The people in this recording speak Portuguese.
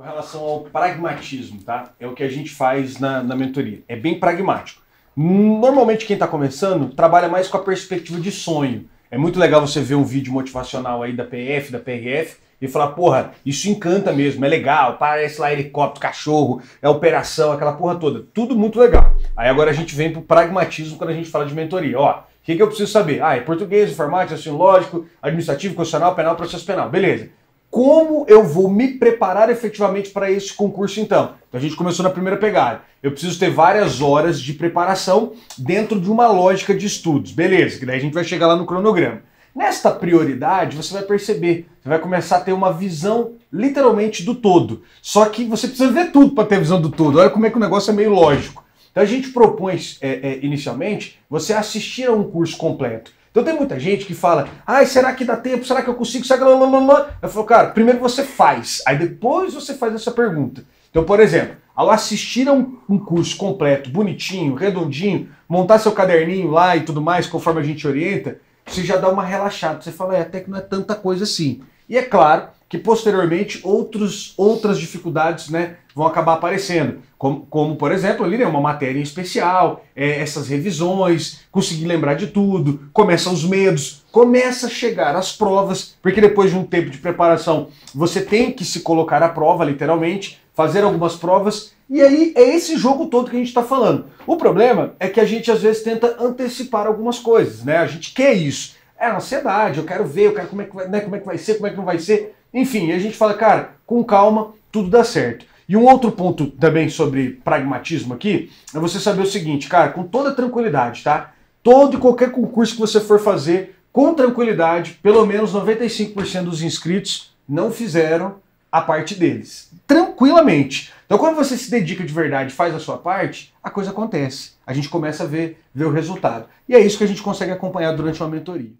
Com relação ao pragmatismo, tá? É o que a gente faz na, na mentoria. É bem pragmático. Normalmente quem está começando trabalha mais com a perspectiva de sonho. É muito legal você ver um vídeo motivacional aí da PF, da PRF e falar, porra, isso encanta mesmo, é legal, parece lá helicóptero, cachorro, é operação, aquela porra toda. Tudo muito legal. Aí agora a gente vem pro pragmatismo quando a gente fala de mentoria. Ó, o que, que eu preciso saber? Ah, é português, informática, assim, lógico, administrativo, constitucional, penal, processo penal. Beleza. Como eu vou me preparar efetivamente para esse concurso então? Então a gente começou na primeira pegada. Eu preciso ter várias horas de preparação dentro de uma lógica de estudos. Beleza, que daí a gente vai chegar lá no cronograma. Nesta prioridade, você vai perceber, você vai começar a ter uma visão literalmente do todo. Só que você precisa ver tudo para ter visão do todo. Olha como é que o negócio é meio lógico. Então a gente propõe é, é, inicialmente você assistir a um curso completo. Então tem muita gente que fala, ai, será que dá tempo? Será que eu consigo? Será que... Eu falo, cara, primeiro você faz, aí depois você faz essa pergunta. Então, por exemplo, ao assistir a um, um, curso completo, bonitinho, redondinho, montar seu caderninho lá e tudo mais, conforme a gente orienta, você já dá uma relaxada. Você fala, é, até que não é tanta coisa assim. E é claro que posteriormente outros, outras dificuldades né, vão acabar aparecendo. Como, como por exemplo, ali, né, uma matéria em especial, é, essas revisões, conseguir lembrar de tudo, começam os medos, começa a chegar as provas, porque depois de um tempo de preparação você tem que se colocar à prova, literalmente, fazer algumas provas, e aí é esse jogo todo que a gente está falando. O problema é que a gente às vezes tenta antecipar algumas coisas, né? A gente quer isso. É ansiedade, eu quero ver, eu quero como é que vai, né, como é que vai ser, como é que não vai ser. Enfim, a gente fala, cara, com calma, tudo dá certo. E um outro ponto também sobre pragmatismo aqui é você saber o seguinte, cara, com toda tranquilidade, tá? Todo e qualquer concurso que você for fazer, com tranquilidade, pelo menos 95% dos inscritos não fizeram a parte deles. Tranquilamente. Então, quando você se dedica de verdade, faz a sua parte, a coisa acontece. A gente começa a ver, ver o resultado. E é isso que a gente consegue acompanhar durante uma mentoria.